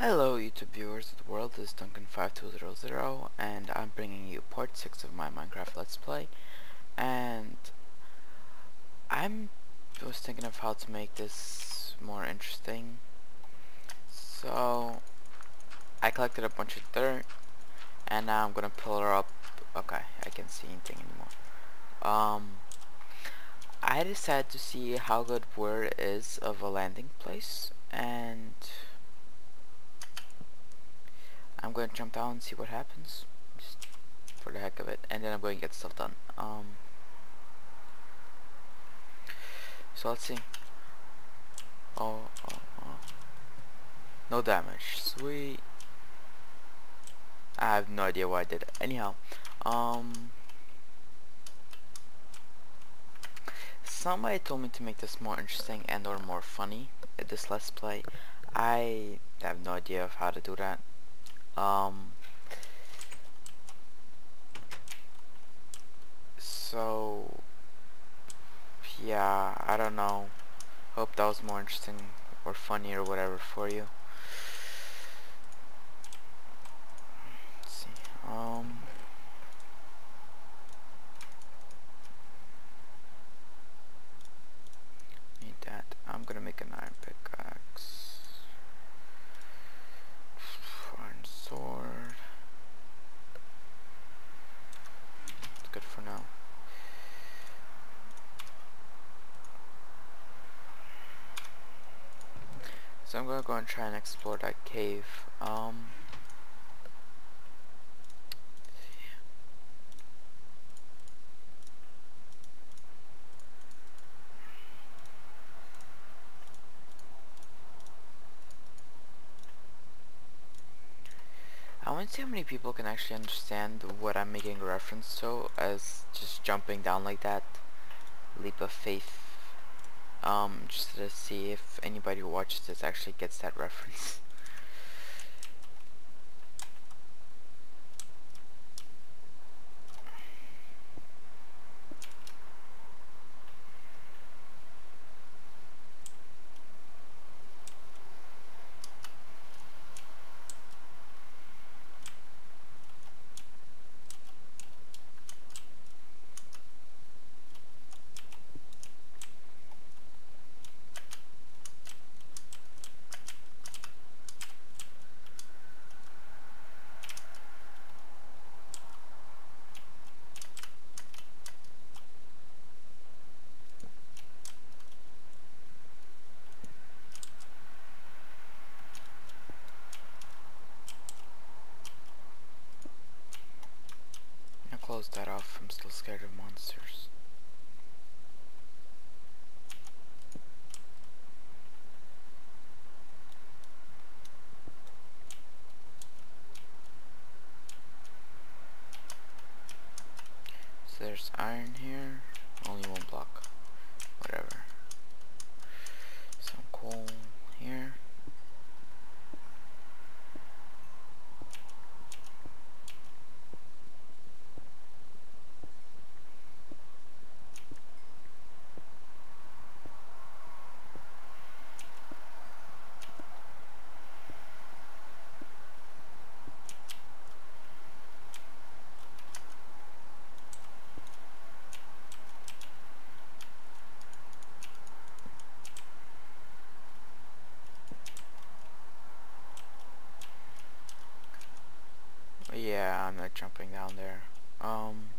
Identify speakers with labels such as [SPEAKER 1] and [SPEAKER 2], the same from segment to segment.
[SPEAKER 1] Hello YouTube viewers of the world, this is Duncan5200 and I'm bringing you part 6 of my Minecraft Let's Play. And I'm was thinking of how to make this more interesting. So I collected a bunch of dirt and now I'm gonna pull her up. Okay I can't see anything anymore. Um I decided to see how good where is of a landing place and I'm going to jump down and see what happens. Just for the heck of it. And then I'm going to get stuff done. Um so let's see. Oh, oh, oh. no damage. Sweet. I have no idea why I did it. Anyhow um somebody told me to make this more interesting and or more funny. This let's play. I have no idea of how to do that um so yeah I don't know. Hope that was more interesting or funny or whatever for you. Let's see um I'm gonna make an iron pickaxe. Iron sword. It's good for now. I'm gonna go and try and explore that cave. Um I want to see how many people can actually understand what I'm making reference to as just jumping down like that. Leap of faith. Um, just to see if anybody who watches this actually gets that reference. close that off. I'm still scared of monsters. So there's iron here. Only one block. Whatever. Some coal here. Yeah, I'm not jumping down there. Um,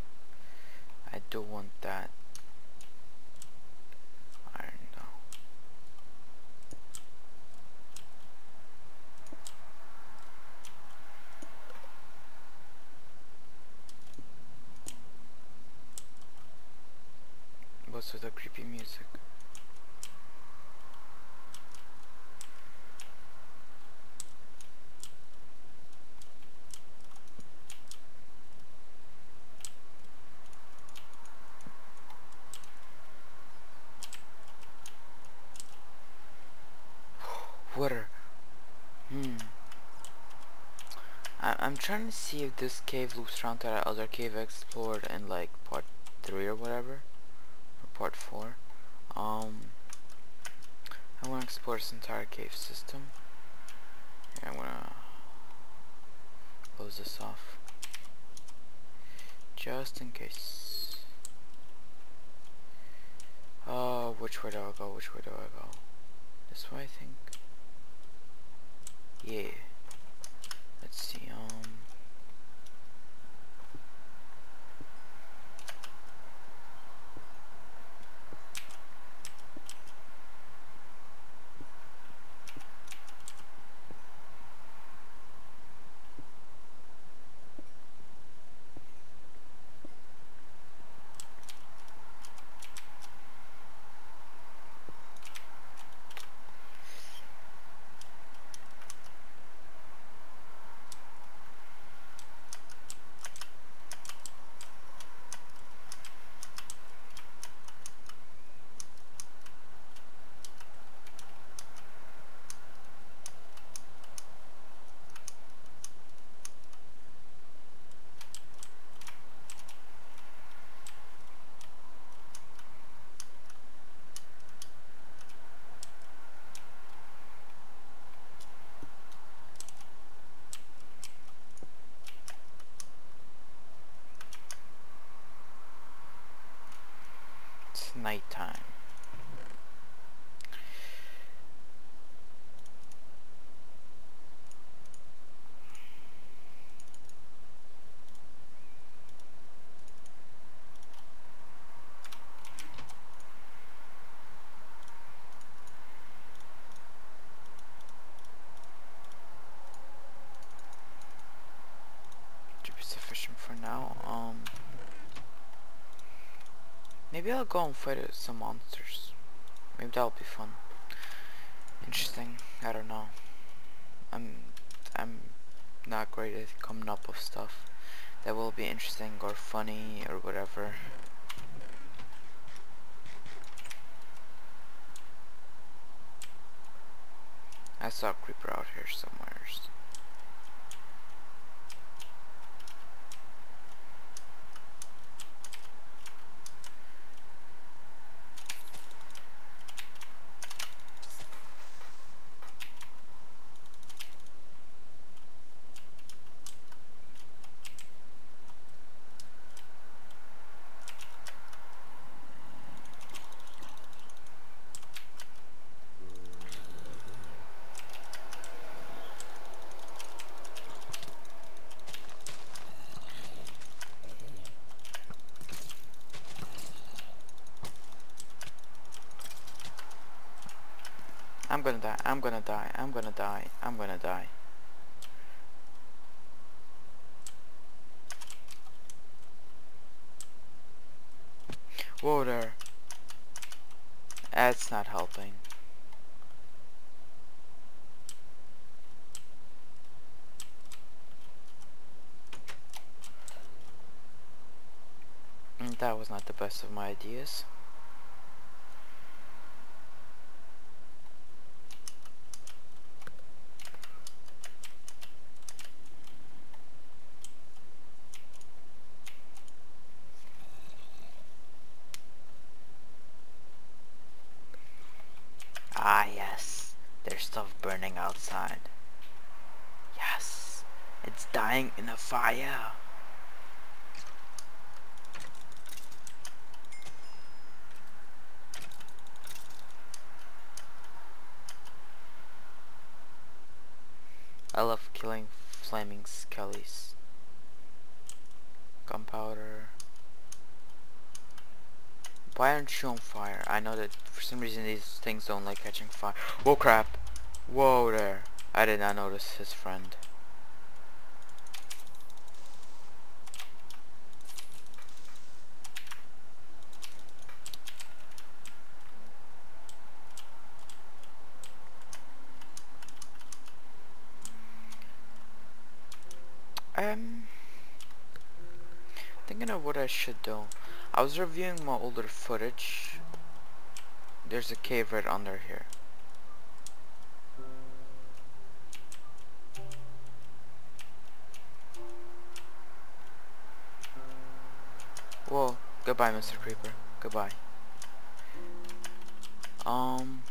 [SPEAKER 1] I do want that I I'm trying to see if this cave loops around to that other cave I explored in like part 3 or whatever. Or part 4. Um, I want to explore this entire cave system. I'm gonna close this off. Just in case. Oh, which way do I go? Which way do I go? This way, I think. Yeah. Let's see, um... It's nighttime. Should be sufficient for now. Um. Maybe I'll go and fight some monsters. Maybe that'll be fun. Interesting. I don't know. I'm I'm not great at coming up with stuff that will be interesting or funny or whatever. I saw a creeper out here somewhere. I'm gonna die, I'm gonna die, I'm gonna die, I'm gonna die. Water. That's not helping. That was not the best of my ideas. Ah, yes. There's stuff burning outside. Yes. It's dying in a fire. I love killing flaming skellies. Gunpowder. Why aren't you on fire? I know that for some reason these things don't like catching fire. Whoa crap! Whoa there! I did not notice his friend. Um, thinking of what I should do. I was reviewing my older footage. There's a cave right under here. Whoa, goodbye Mr. Creeper. Goodbye. Um,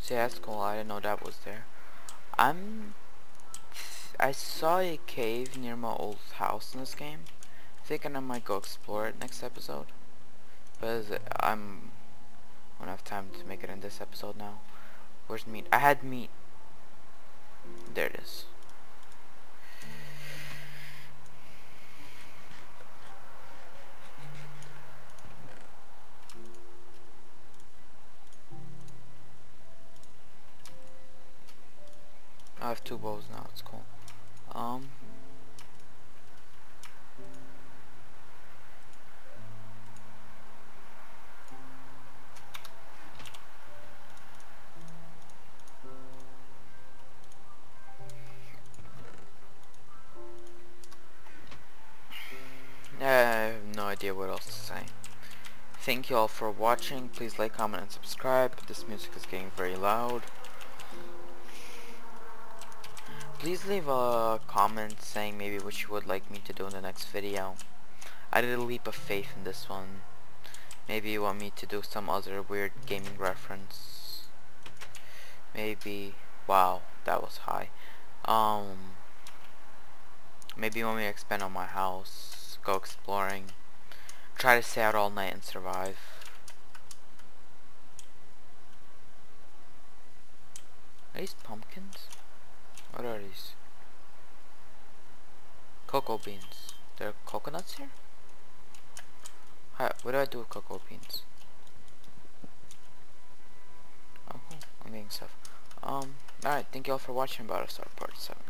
[SPEAKER 1] see that's cool, I didn't know that was there. I'm I saw a cave near my old house in this game. Thinking I might go explore it next episode. Because I'm I don't have time to make it in this episode now. Where's meat? I had meat. There it is. Have two bows now, it's cool. Um I have no idea what else to say. Thank you all for watching. Please like, comment, and subscribe. This music is getting very loud. Please leave a comment saying maybe what you would like me to do in the next video. I did a leap of faith in this one. Maybe you want me to do some other weird gaming reference. Maybe... Wow, that was high. Um... Maybe you want me to expand on my house. Go exploring. Try to stay out all night and survive. Are these pumpkins? What are these? Cocoa beans. There are coconuts here? Hi, what do I do with cocoa beans? Oh, I'm getting stuff. Um, alright, thank you all for watching Battlestar Part 7.